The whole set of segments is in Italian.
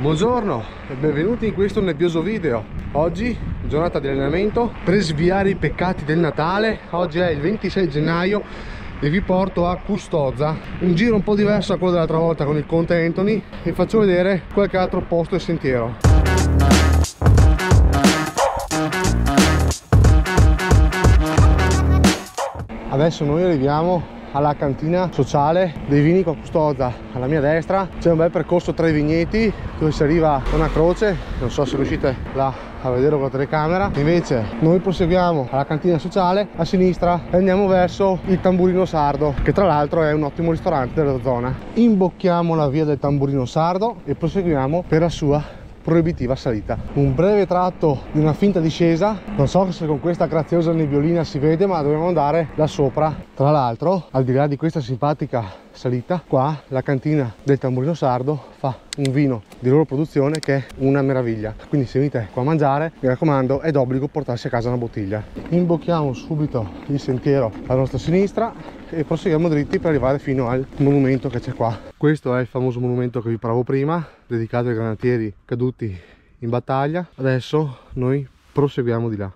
Buongiorno e benvenuti in questo nebbioso video. Oggi giornata di allenamento per sviare i peccati del Natale Oggi è il 26 gennaio e vi porto a Custoza Un giro un po' diverso da quello dell'altra volta con il Conte Anthony E faccio vedere qualche altro posto e sentiero. Adesso noi arriviamo alla cantina sociale dei vini con Custoza alla mia destra. C'è un bel percorso tra i vigneti dove si arriva una croce. Non so se riuscite là a vedere con la telecamera. Invece noi proseguiamo alla cantina sociale a sinistra e andiamo verso il tamburino sardo che tra l'altro è un ottimo ristorante della zona. Imbocchiamo la via del tamburino sardo e proseguiamo per la sua proibitiva salita. Un breve tratto di una finta discesa. Non so se con questa graziosa nebbiolina si vede ma dobbiamo andare da sopra. Tra l'altro al di là di questa simpatica salita qua la cantina del tamburino sardo fa un vino di loro produzione che è una meraviglia. Quindi se venite qua a mangiare mi raccomando è d'obbligo portarsi a casa una bottiglia. Imbocchiamo subito il sentiero alla nostra sinistra e proseguiamo dritti per arrivare fino al monumento che c'è qua. Questo è il famoso monumento che vi parlavo prima dedicato ai granatieri caduti in battaglia. Adesso noi proseguiamo di là.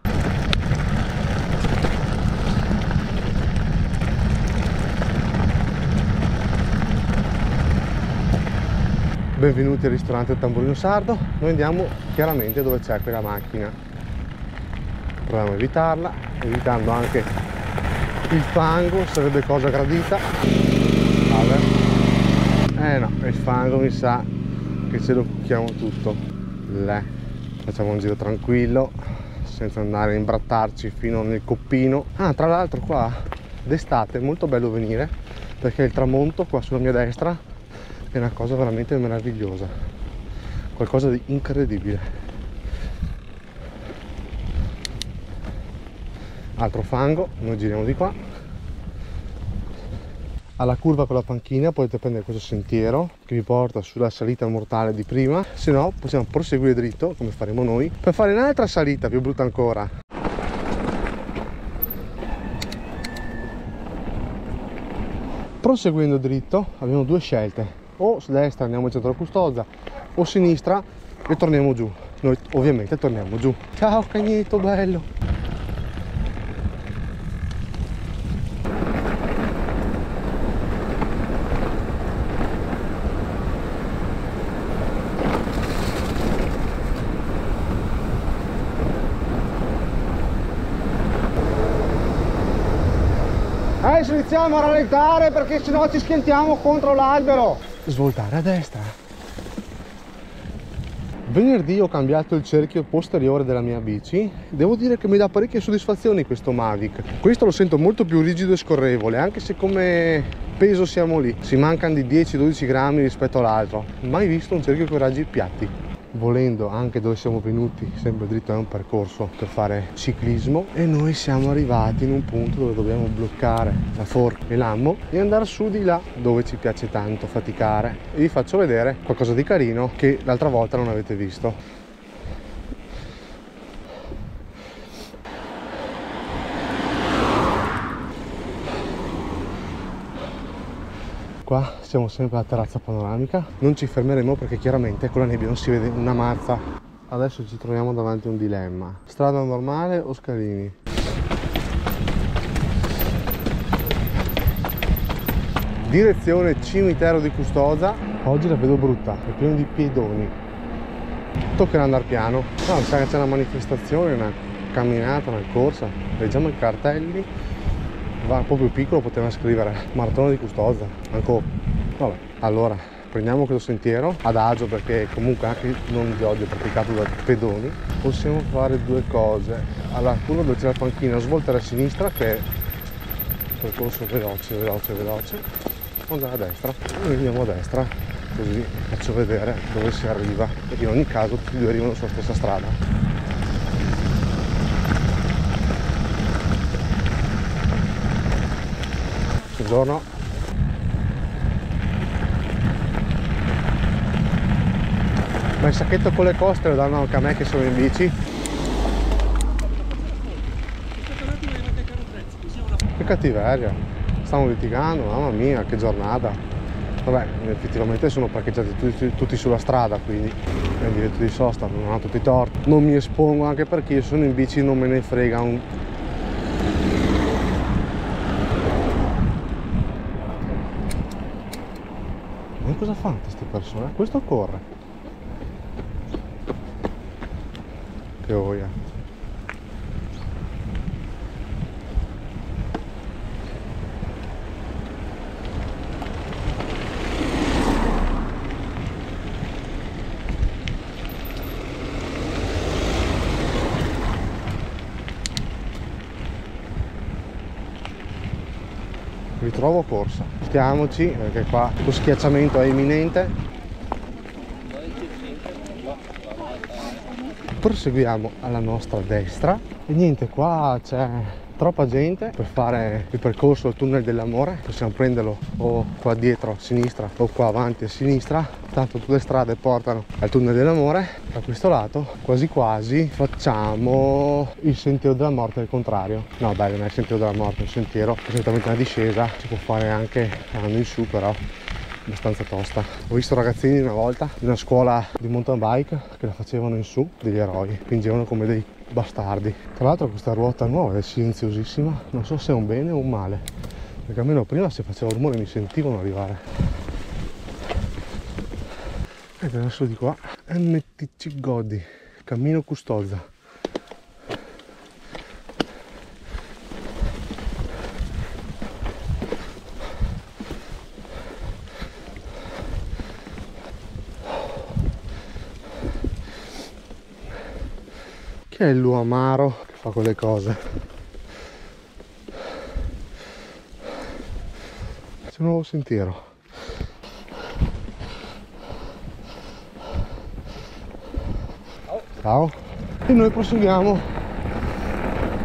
Benvenuti al ristorante Tamburino Sardo. Noi andiamo chiaramente dove c'è quella macchina. Proviamo a evitarla evitando anche il fango sarebbe cosa gradita. Vabbè. eh no il fango mi sa che ce lo cucchiamo tutto. Le. facciamo un giro tranquillo senza andare a imbrattarci fino nel coppino. Ah tra l'altro qua d'estate è molto bello venire perché il tramonto qua sulla mia destra è una cosa veramente meravigliosa. Qualcosa di incredibile altro fango noi giriamo di qua. Alla curva con la panchina potete prendere questo sentiero che vi porta sulla salita mortale di prima. Se no possiamo proseguire dritto come faremo noi per fare un'altra salita più brutta ancora. Proseguendo dritto abbiamo due scelte. O a destra andiamo al centro custodia o sinistra e torniamo giù. Noi ovviamente torniamo giù. Ciao cagnetto bello adesso iniziamo a rallentare perché sennò ci schiantiamo contro l'albero. Svoltare a destra. Venerdì ho cambiato il cerchio posteriore della mia bici. Devo dire che mi dà parecchie soddisfazioni questo Mavic. Questo lo sento molto più rigido e scorrevole anche se come peso siamo lì. Si mancano di 10-12 grammi rispetto all'altro. Mai visto un cerchio con raggi piatti volendo anche dove siamo venuti sempre dritto è un percorso per fare ciclismo. E noi siamo arrivati in un punto dove dobbiamo bloccare la forca e l'ammo e andare su di là dove ci piace tanto faticare. E vi faccio vedere qualcosa di carino che l'altra volta non avete visto qua siamo sempre alla terrazza panoramica. Non ci fermeremo perché chiaramente con la nebbia non si vede una mazza. Adesso ci troviamo davanti a un dilemma. Strada normale o scalini? Direzione cimitero di Custoza oggi la vedo brutta è pieno di piedoni. Toccherà andare piano. No, sa che c'è una manifestazione una camminata una corsa. Leggiamo i cartelli va più piccolo poteva scrivere. Maratona di Custoza ancora vabbè. Allora prendiamo questo sentiero ad agio perché comunque anche non di è praticato da pedoni. Possiamo fare due cose. Alla curva dove c'è la panchina svoltare a sinistra che è percorso veloce veloce veloce. Andare a destra. Noi andiamo a destra così faccio vedere dove si arriva. Perché in ogni caso tutti e due arrivano sulla stessa strada Buongiorno. Ma il sacchetto con le coste lo danno anche a me che sono in bici. Che cattiveria. Stiamo litigando, mamma mia, che giornata. vabbè effettivamente sono parcheggiati tutti, tutti sulla strada quindi è il diritto di sosta non hanno tutti i torti non mi espongo anche perché io sono in bici non me ne frega un ma cosa fanno queste persone? questo corre. Che oia. Ritrovo corsa stiamoci perché qua lo schiacciamento è imminente. Proseguiamo alla nostra destra. E niente qua c'è troppa gente per fare il percorso il tunnel dell'amore. Possiamo prenderlo o qua dietro a sinistra o qua avanti a sinistra. Tanto tutte le strade portano al tunnel dell'amore. Da questo lato quasi quasi facciamo il sentiero della morte al contrario. No dai non è il sentiero della morte è un sentiero esattamente una discesa. Si può fare anche andando in su però abbastanza tosta. Ho visto ragazzini una volta di una scuola di mountain bike che la facevano in su degli eroi pingevano come dei bastardi. Tra l'altro questa ruota nuova è silenziosissima non so se è un bene o un male perché almeno prima se faceva rumore mi sentivano arrivare. Ed adesso di qua MTC Godi cammino Custoza che è l'uamaro che fa quelle cose. C'è un nuovo sentiero. Ciao. E noi proseguiamo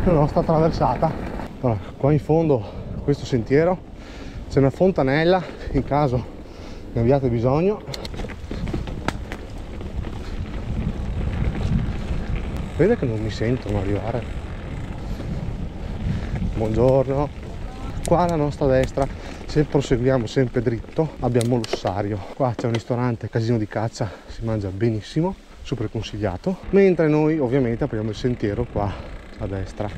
la nostra traversata. Allora, qua in fondo questo sentiero c'è una fontanella in caso ne abbiate bisogno vede che non mi sentono arrivare. Buongiorno. Qua alla nostra destra se proseguiamo sempre dritto abbiamo l'ossario qua c'è un ristorante casino di caccia si mangia benissimo super consigliato. Mentre noi ovviamente apriamo il sentiero qua a destra.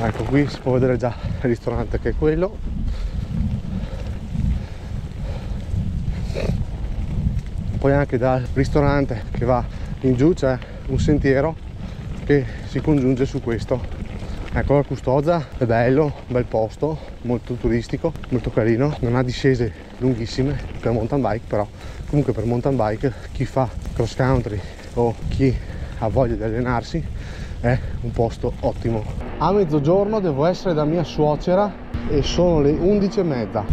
Ecco qui si può vedere già il ristorante che è quello poi anche dal ristorante che va in giù c'è un sentiero che si congiunge su questo. Ecco la Custoza è bello un bel posto molto turistico molto carino. Non ha discese lunghissime per mountain bike però comunque per mountain bike chi fa cross country o chi ha voglia di allenarsi è un posto ottimo. A mezzogiorno devo essere da mia suocera e sono le 11 e mezza.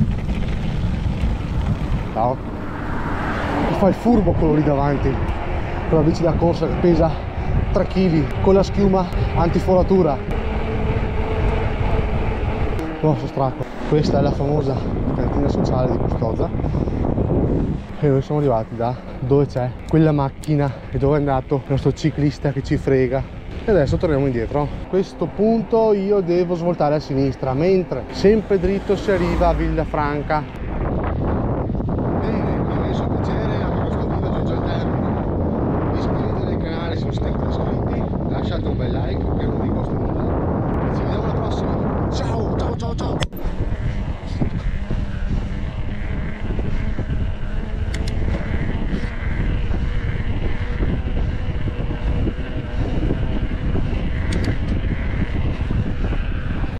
Ciao fa il furbo quello lì davanti. Con la bici da corsa che pesa 3 kg con la schiuma antiforatura oh stracco. Questa è la famosa cantina sociale di Custoza. E noi siamo arrivati da dove c'è quella macchina e dove è andato il nostro ciclista che ci frega. E adesso torniamo indietro. A questo punto io devo svoltare a sinistra mentre sempre dritto si arriva a Villafranca